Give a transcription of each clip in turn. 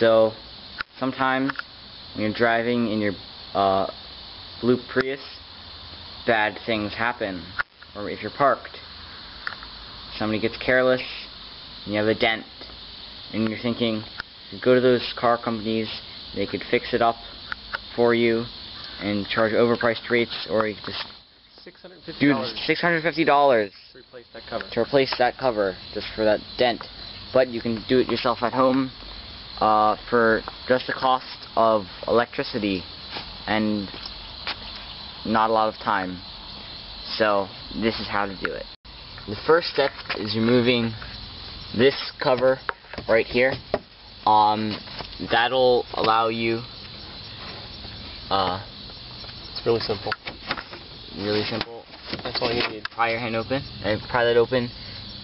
So, sometimes when you're driving in your uh, blue Prius, bad things happen. Or if you're parked, somebody gets careless, and you have a dent, and you're thinking, you go to those car companies, they could fix it up for you and charge overpriced rates, or you could just $650 do $650 to replace that cover. to replace that cover just for that dent. But you can do it yourself at home uh, for just the cost of electricity and not a lot of time. So this is how to do it. The first step is removing this cover right here. Um, that'll allow you. Uh, It's really simple. really simple. That's all you need. To pry your hand open and pry that open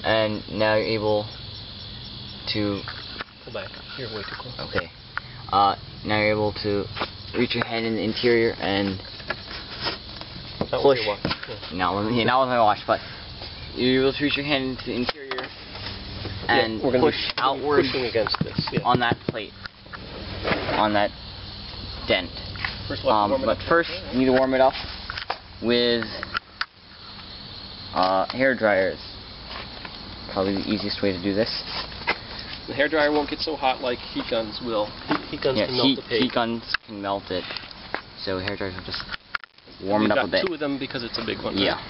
and now you're able to Pull back. You're way too close. okay uh now you're able to reach your hand in the interior and Not push with. Yeah. not with, yeah, not with my watch but you're able to reach your hand into the interior and Yeah, we're push outward against this. Yeah. on that plate on that dent First, um, but up. first you need to warm it up with uh, hair dryers probably the easiest way to do this the hair dryer won't get so hot like heat guns will. Heat, heat guns yeah, can melt heat, the paint. heat guns can melt it. So hair dryers will just warm it up a bit. two of them because it's a big one. Yeah.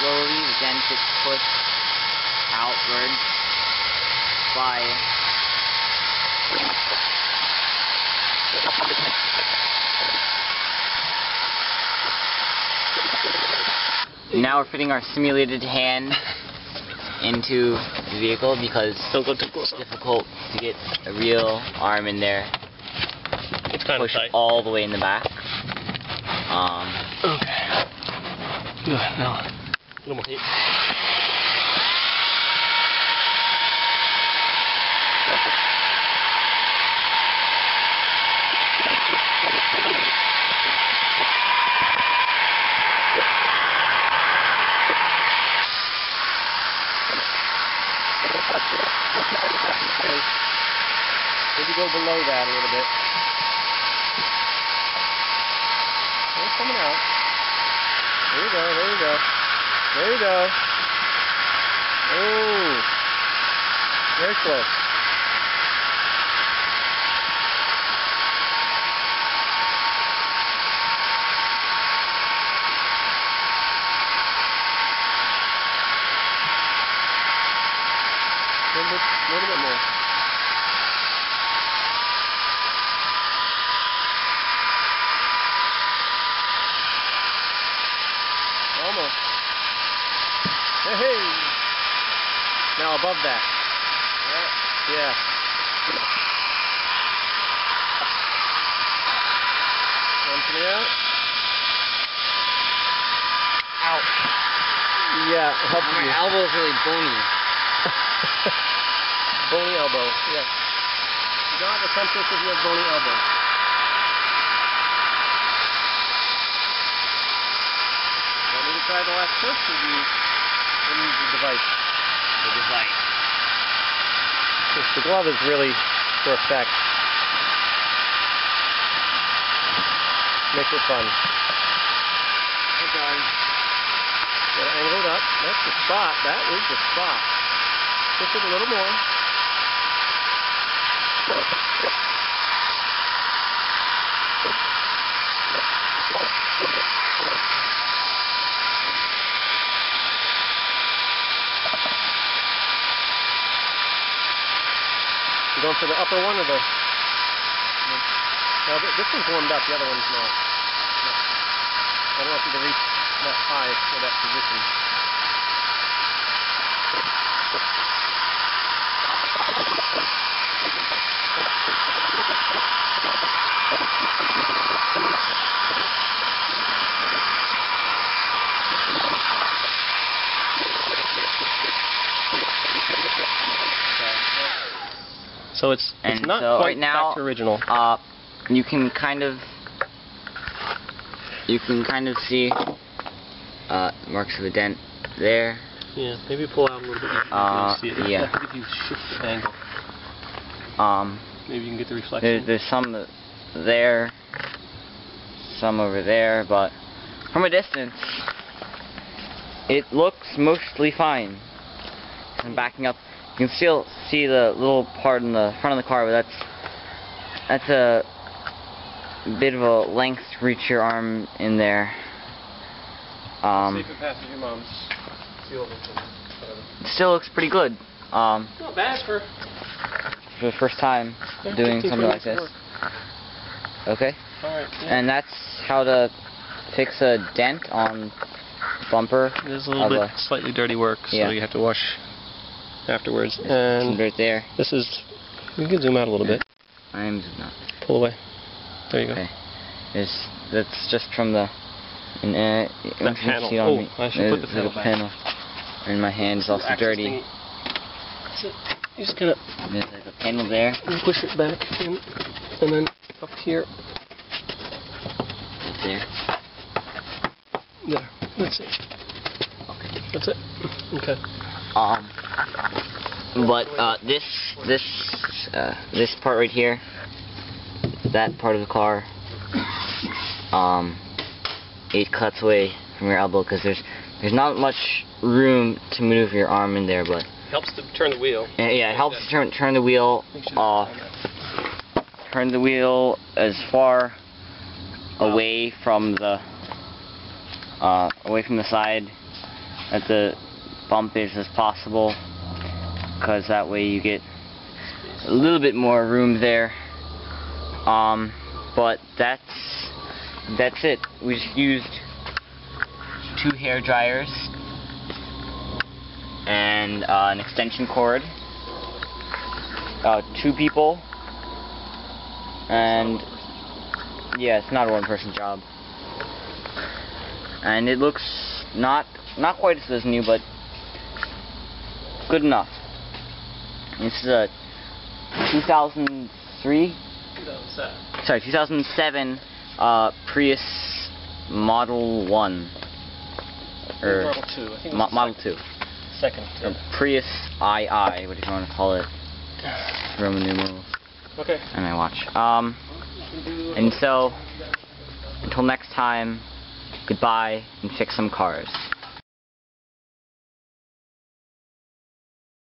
Slowly, the dent gets pushed outward by Now we're fitting our simulated hand into the vehicle because Don't go too close. it's difficult to get a real arm in there. It's kind of Push tight. all the way in the back. Um, Okay. Good. Now, a little more heat. Maybe go below that a little bit. It's coming out. There you go, there you go. There you go. Oh. Very close. A little bit, little bit more. Almost. Hey, hey. Now above that. Yeah. Yeah. The out. Ouch. Yeah, help My you. elbow is really bony. Yes. You don't have a compass if you bony elbow. Want me to try the last push or use the device? The device. The glove is really for effect. Makes it fun. We're done. Angle it up. That's the spot. That is the spot. Push it a little more. You going for the upper one or the? Well, this one's warmed up. The other one's not. I don't know if you can reach that high for that position. So it's it's And not so quite right now- back to original. Uh, you can kind of, you can kind of see uh, marks of a dent there. Yeah, maybe pull out a little bit. You Uh, see it. yeah. Give you shift angle. Um, Maybe you can get the there, reflection. there's some there, some over there, but from a distance, it looks mostly fine. I'm backing up. You can still see the little part in the front of the car, but that's that's a bit of a length to reach your arm in there. Um, see if it your mom's seal. Whatever. it still looks pretty good. Um, Not bad for for the first time yeah, doing something like this. minutes Okay. of. All right. Yeah. And that's how to fix a dent on bumper. There's a little bit a- slightly dirty work, so Yeah. you have to wash afterwards. And dirt there. this is. You can zoom out a little bit. I'm not. Pull away. There you go. Okay. Is that's just from the. And, uh, can panel. see on Oh, me. I should put the panel back. panel. And my hand is also dirty. it. You just kind of There's like a panel there. push it back, and, and then up here. Right there. There. That's it. Okay. That's it. Okay. Um. But uh, this this uh, this part right here, that part of the car, um, it cuts away from your elbow because there's there's not much room to move your arm in there, but Helps to turn the wheel. yeah, yeah it helps to turn turn the wheel uh, turn the wheel as far away from the uh, away from the side that the bump as possible because that way you get a little bit more room there. Um, but that's that's it. We just used two hair dryers and uh, an extension cord. Uh, two people and yeah, it's not a one-person job. And it looks not not quite as new, but good enough. This is a 2003, 2007. sorry, 2007 uh, Prius Model One or Model 2. I think Mo- Model Two, second. or Prius II, whatever you want to call it, Roman numerals, Okay. and I watch. Um, and so, until next time, goodbye and fix some cars.